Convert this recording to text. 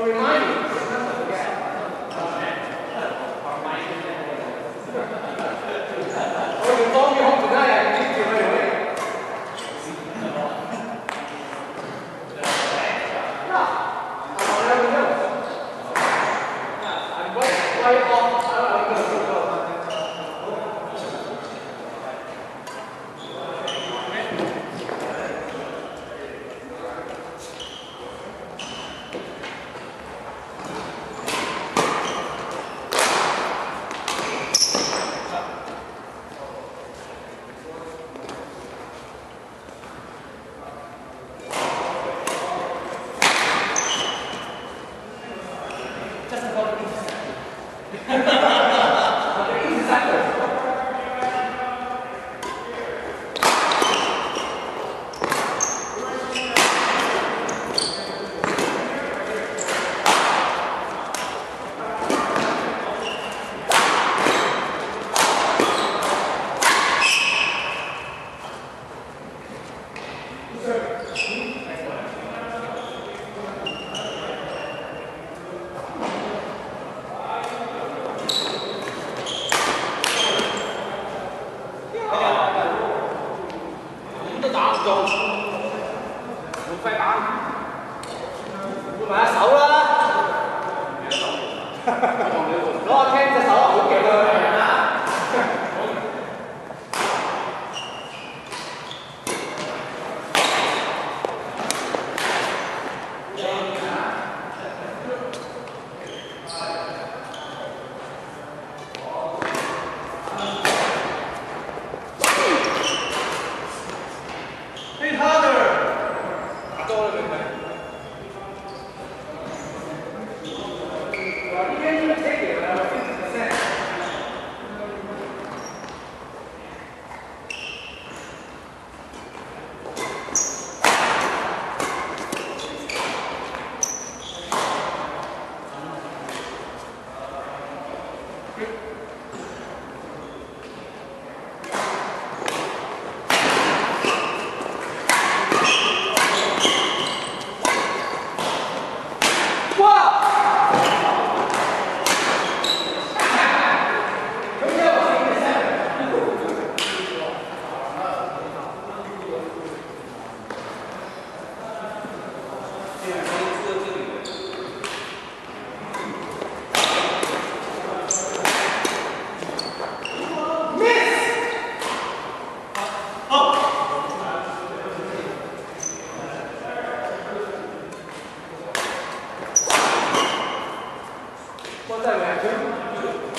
or remind us. 我在北京。